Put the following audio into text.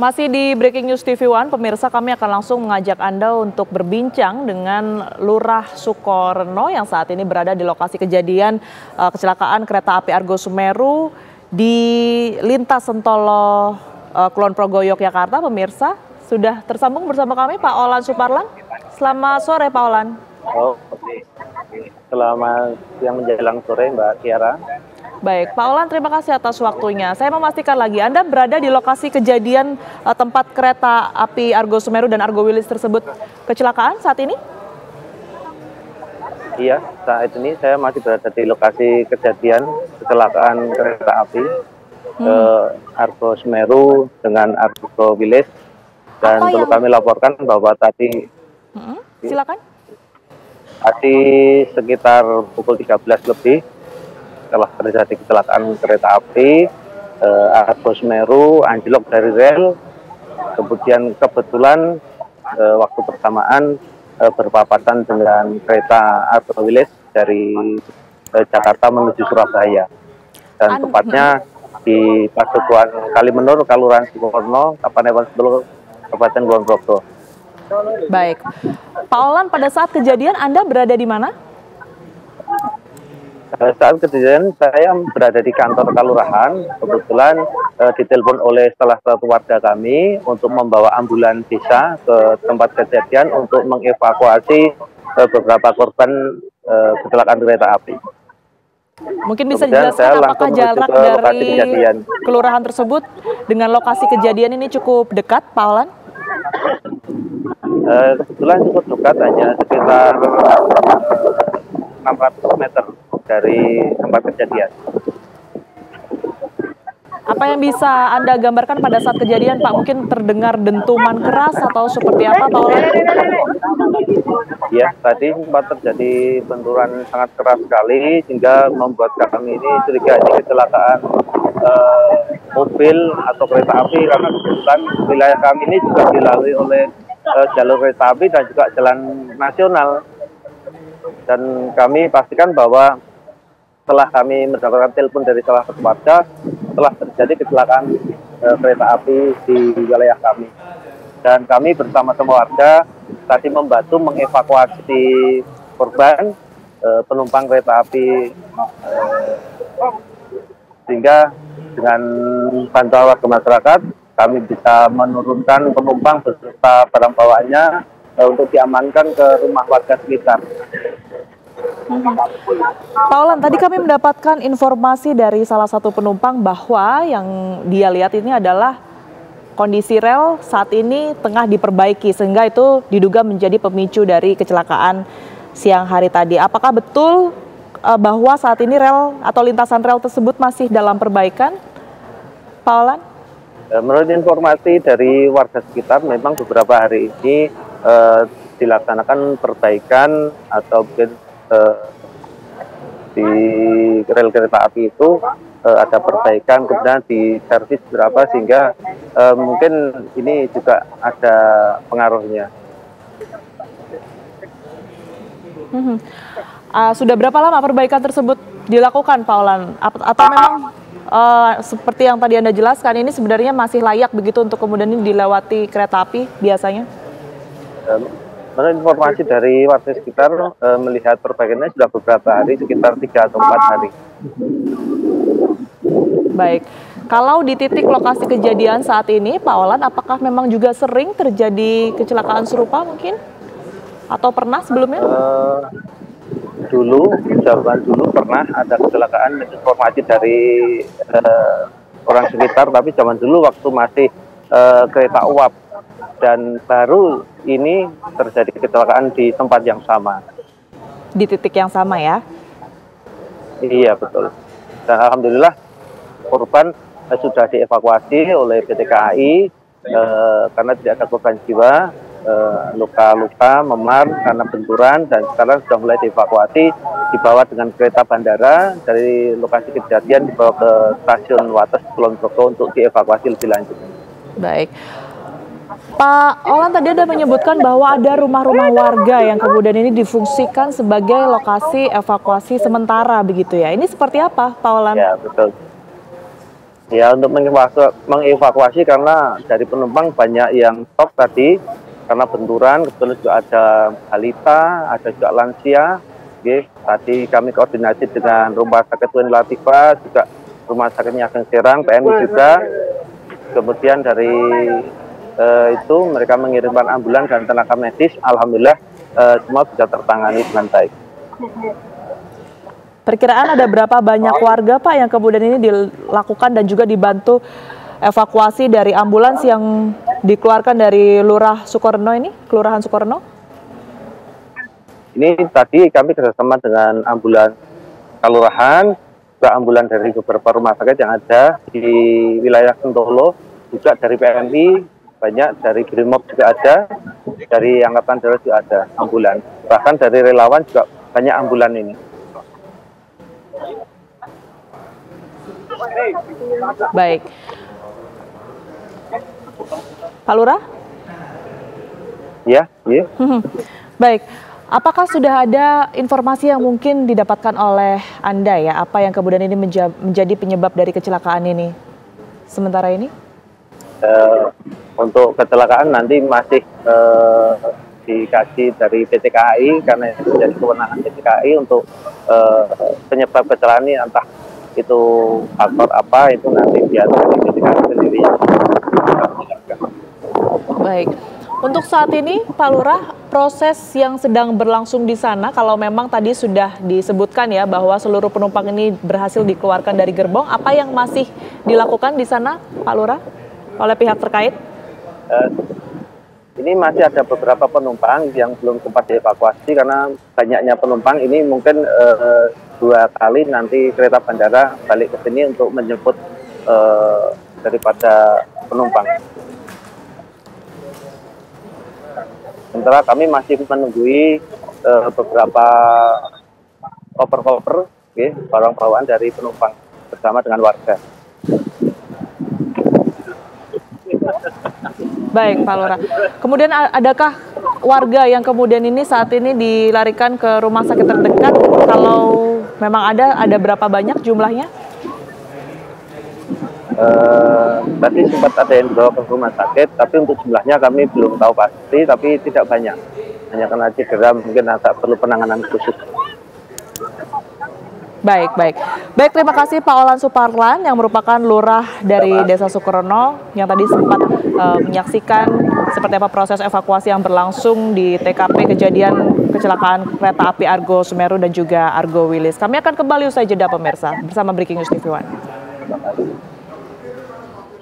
Masih di Breaking News TV One, pemirsa kami akan langsung mengajak Anda untuk berbincang dengan Lurah Sukorno yang saat ini berada di lokasi kejadian uh, kecelakaan kereta api Argo Semeru di lintas Sentolo uh, Kulon Progo Yogyakarta. Pemirsa sudah tersambung bersama kami Pak Olan Suparlan. Selamat sore Pak Olan. Oh, selamat siang menjelang sore Mbak Tiara. Baik, Pak Olan terima kasih atas waktunya. Saya memastikan lagi, Anda berada di lokasi kejadian uh, tempat kereta api Argo Semeru dan Argo Wilis tersebut kecelakaan saat ini? Iya, saat ini saya masih berada di lokasi kejadian kecelakaan kereta api hmm. uh, Argo Semeru dengan Argo Wilis dan perlu yang... kami laporkan bahwa tadi hmm, silakan. Tadi sekitar pukul 13 lebih setelah terjadi kecelakaan kereta api eh, Argo Semeru anjlok dari rel kemudian kebetulan eh, waktu bersamaan eh, berpapasan dengan kereta Argo Wilis dari eh, Jakarta menuju Surabaya dan An tepatnya di Pasuruan Kalimenur, Kalurahan Sukorno, Kapanewan Sebelum, Kabupaten Progo. Baik, Pak Olan pada saat kejadian Anda berada di mana? Saat kejadian saya berada di kantor kelurahan kebetulan uh, ditelepon oleh salah satu warga kami untuk membawa ambulan desa ke tempat kejadian untuk mengevakuasi uh, beberapa korban uh, kecelakaan kereta api. Mungkin bisa Kemudian dijelaskan apakah jarak dari kelurahan tersebut dengan lokasi kejadian ini cukup dekat, Pak Olan? Uh, kebetulan cukup dekat, hanya sekitar 600 meter dari tempat kejadian. Apa yang bisa Anda gambarkan pada saat kejadian, Pak? Mungkin terdengar dentuman keras atau seperti apa, Pak Oleh? Ya, tadi sempat terjadi benturan sangat keras sekali sehingga membuat kami ini curiga ini kecelakaan eh, mobil atau kereta api karena kebetulan wilayah kami ini juga dilalui oleh eh, jalur kereta api dan juga jalan nasional. Dan kami pastikan bahwa setelah kami mendapatkan telepon dari salah satu warga telah terjadi kecelakaan e, kereta api di wilayah kami dan kami bersama-sama warga tadi membantu mengevakuasi korban e, penumpang kereta api e, sehingga dengan bantuan warga masyarakat kami bisa menurunkan penumpang beserta barang bawaannya e, untuk diamankan ke rumah warga sekitar. Pak Olan, tadi kami mendapatkan informasi dari salah satu penumpang bahwa yang dia lihat ini adalah kondisi rel saat ini tengah diperbaiki sehingga itu diduga menjadi pemicu dari kecelakaan siang hari tadi. Apakah betul uh, bahwa saat ini rel atau lintasan rel tersebut masih dalam perbaikan, Pak Olan? Eh, menurut informasi dari warga sekitar, memang beberapa hari ini uh, dilaksanakan perbaikan atau uh, di rel kereta api itu uh, ada perbaikan kemudian di servis berapa sehingga uh, mungkin ini juga ada pengaruhnya. Hmm. Uh, sudah berapa lama perbaikan tersebut dilakukan, Pak Olan? Atau memang uh, seperti yang tadi Anda jelaskan ini sebenarnya masih layak begitu untuk kemudian ini dilewati kereta api biasanya? Menurut informasi dari warga sekitar e, melihat perbaikannya sudah beberapa hari, sekitar tiga atau empat hari. Baik, kalau di titik lokasi kejadian saat ini, Pak Olan, apakah memang juga sering terjadi kecelakaan serupa mungkin? Atau pernah sebelumnya? Uh, dulu, jawaban dulu pernah ada kecelakaan informasi dari uh, orang sekitar, tapi zaman dulu waktu masih uh, kereta uap dan baru ini terjadi kecelakaan di tempat yang sama. Di titik yang sama ya? Iya betul. Dan alhamdulillah korban eh, sudah dievakuasi oleh PT KAI eh, karena tidak ada korban jiwa, eh, luka-luka, memar karena benturan dan sekarang sudah mulai dievakuasi dibawa dengan kereta bandara dari lokasi kejadian dibawa ke stasiun Wates Kulon Progo untuk dievakuasi lebih lanjut. Baik. Pak Olan tadi ada menyebutkan bahwa ada rumah-rumah warga yang kemudian ini difungsikan sebagai lokasi evakuasi sementara begitu ya. Ini seperti apa Pak Olan? Ya betul. Ya untuk mengevakuasi karena dari penumpang banyak yang stop tadi karena benturan kebetulan juga ada balita, ada juga lansia. Oke, tadi kami koordinasi dengan Rumah Sakit Wen Latifa, juga Rumah Sakitnya Ageng Serang, PMI juga. Kemudian dari uh, itu mereka mengirimkan ambulan dan tenaga medis. Alhamdulillah uh, semua bisa tertangani dengan baik. Perkiraan ada berapa banyak warga Pak yang kemudian ini dilakukan dan juga dibantu evakuasi dari ambulans yang dikeluarkan dari Lurah Sukorno ini, Kelurahan Sukorno? Ini tadi kami kerjasama dengan ambulans kelurahan, juga ambulans dari beberapa rumah sakit yang ada di wilayah Sentolo, juga dari PMI, banyak dari Grimob juga ada, dari Angkatan Darat juga ada ambulans. Bahkan dari relawan juga banyak ambulan ini. Baik. Pak Lurah? Ya, iya. Baik. Apakah sudah ada informasi yang mungkin didapatkan oleh Anda ya, apa yang kemudian ini menjadi penyebab dari kecelakaan ini sementara ini? Uh, untuk kecelakaan nanti masih uh, dikaji dari PT KAI karena itu menjadi kewenangan PT KAI untuk uh, penyebab kecelakaan ini entah itu faktor apa itu nanti biar dari PT KAI sendiri Baik. Untuk saat ini, Pak Lurah, proses yang sedang berlangsung di sana, kalau memang tadi sudah disebutkan ya bahwa seluruh penumpang ini berhasil dikeluarkan dari gerbong, apa yang masih dilakukan di sana, Pak Lurah, oleh pihak terkait? Uh, ini masih ada beberapa penumpang yang belum sempat dievakuasi karena banyaknya penumpang ini mungkin uh, dua kali nanti kereta bandara balik ke sini untuk menjemput uh, daripada penumpang. Sementara kami masih menunggui uh, beberapa koper-koper, okay, barang bawaan dari penumpang bersama dengan warga. Baik, Pak Lura. Kemudian adakah warga yang kemudian ini saat ini dilarikan ke rumah sakit terdekat? Kalau memang ada, ada berapa banyak jumlahnya? Uh, tadi sempat ada yang dibawa ke rumah sakit, tapi untuk jumlahnya kami belum tahu pasti, tapi tidak banyak. Hanya karena cedera mungkin agak perlu penanganan khusus. Baik, baik. Baik, terima kasih Pak Olan Suparlan yang merupakan lurah dari Desa Sukrono yang tadi sempat uh, menyaksikan seperti apa proses evakuasi yang berlangsung di TKP kejadian kecelakaan kereta api Argo Semeru dan juga Argo Wilis. Kami akan kembali usai jeda pemirsa bersama Breaking News TV One.